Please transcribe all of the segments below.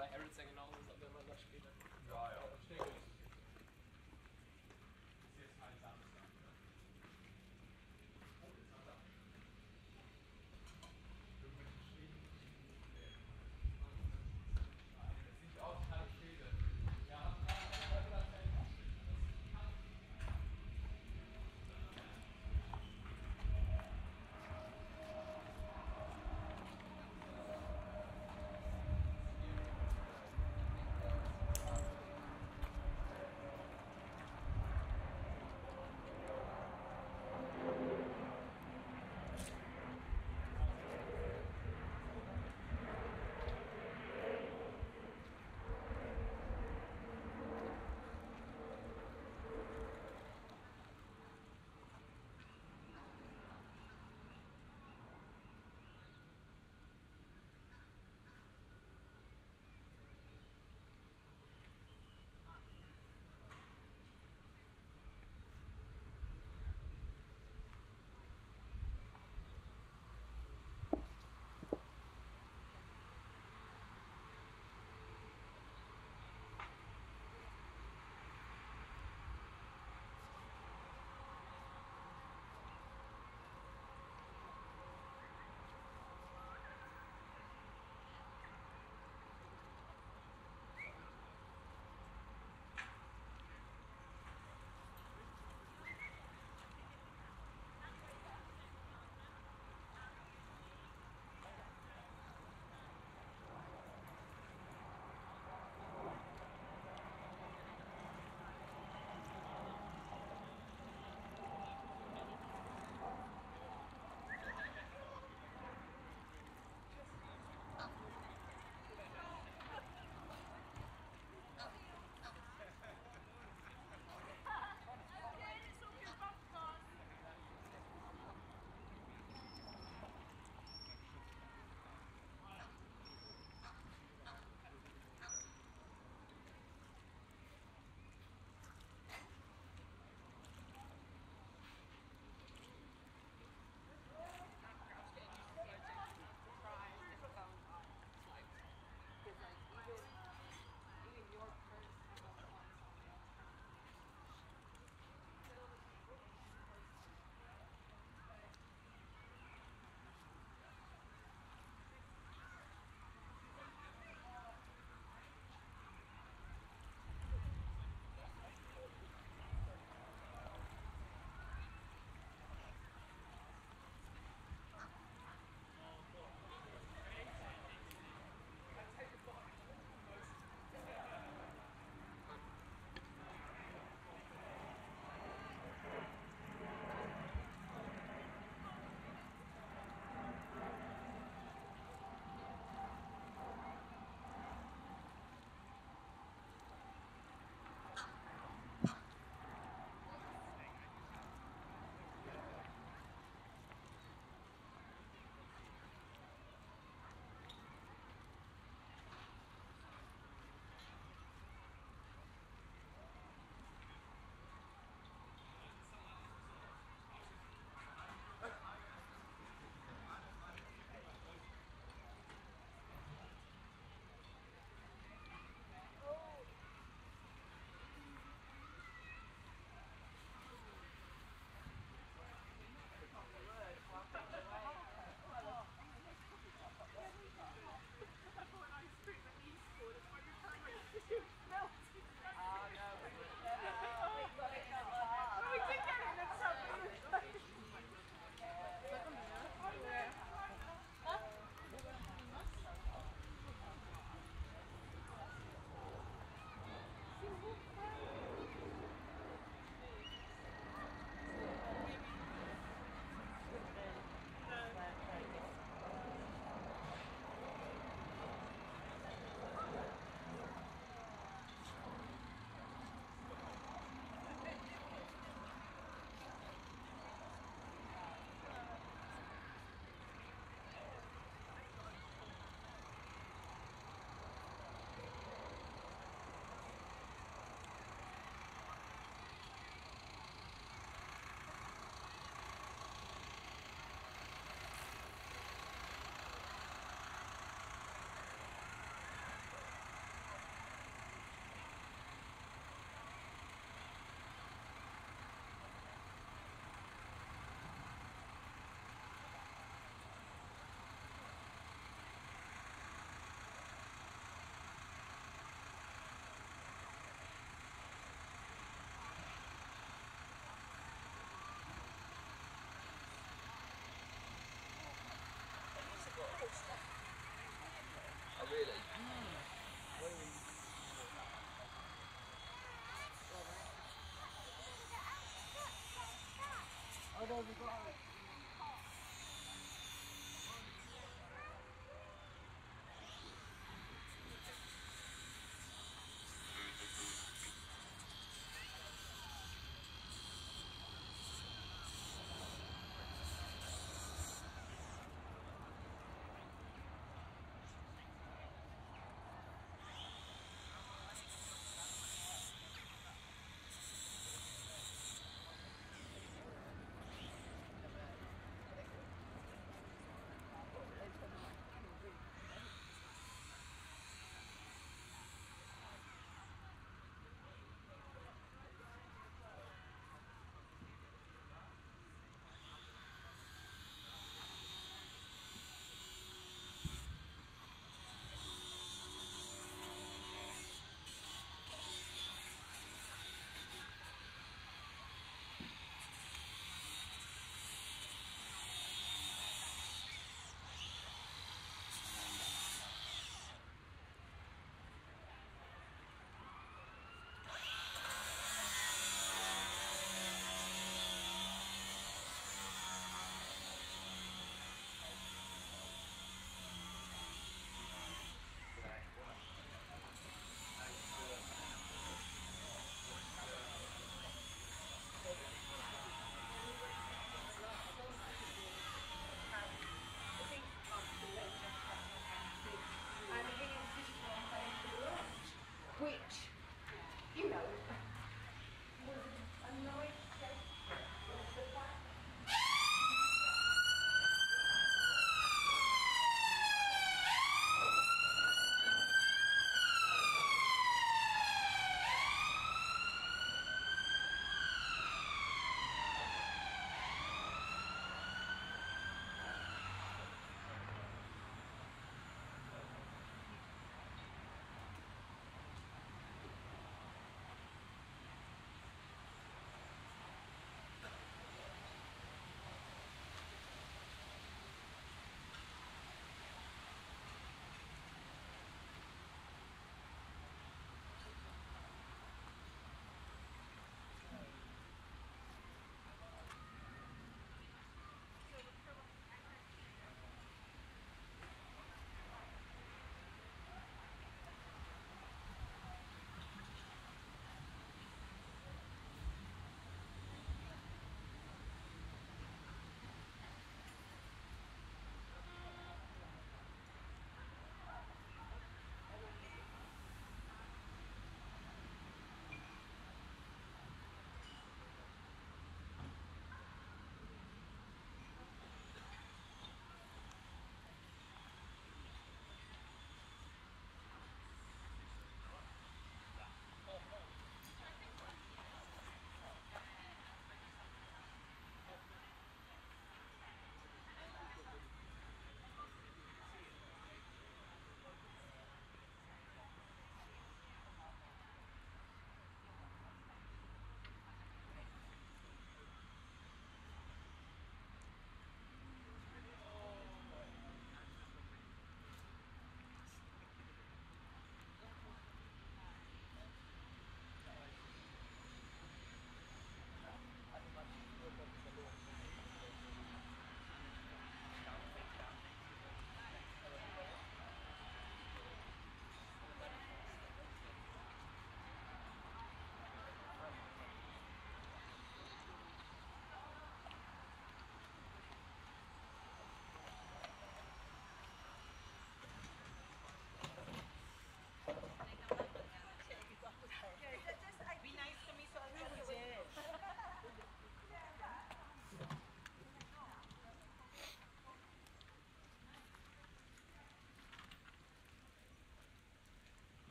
bei Harrods ja genauso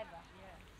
ever. Yeah.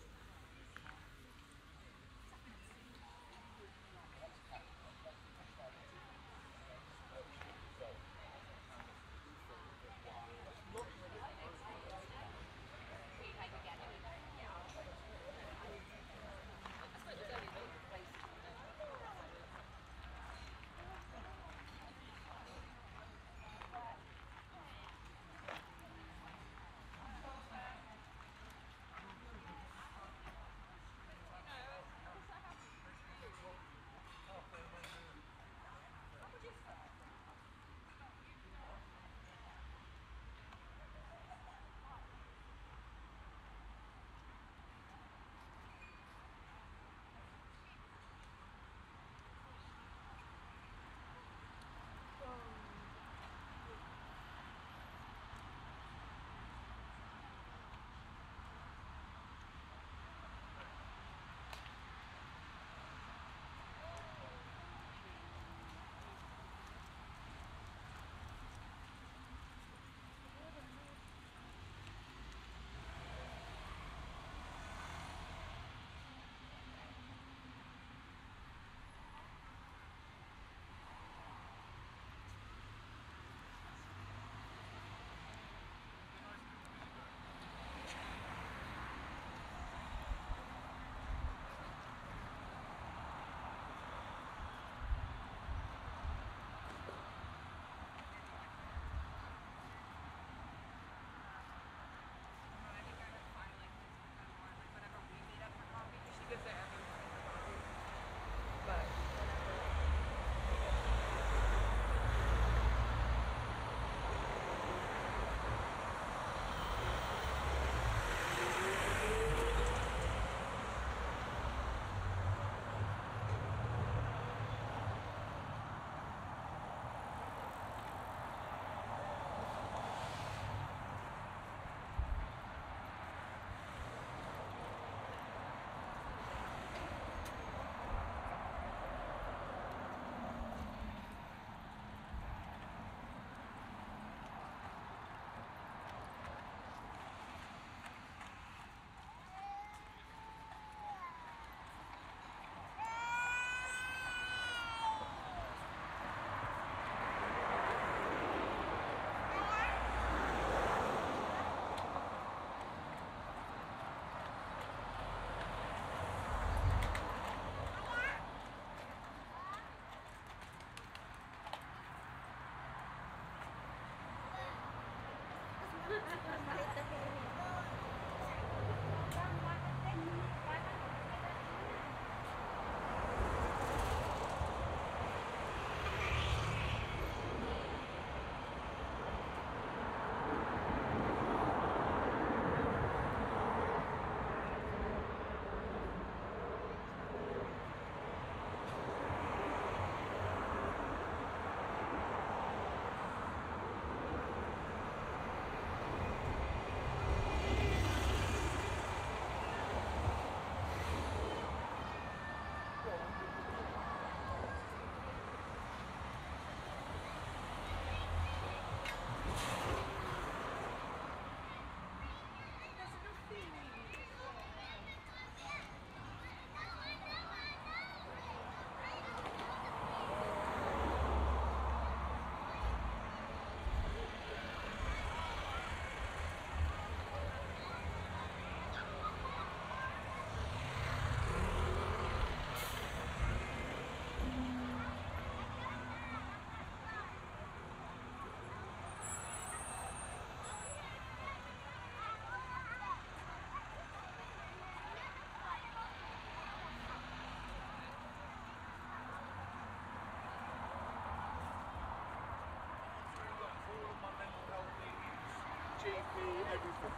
GP, everything.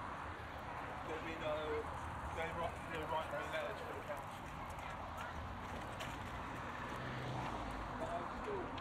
There'll be no, they write, they write no letters for the council. But I'm still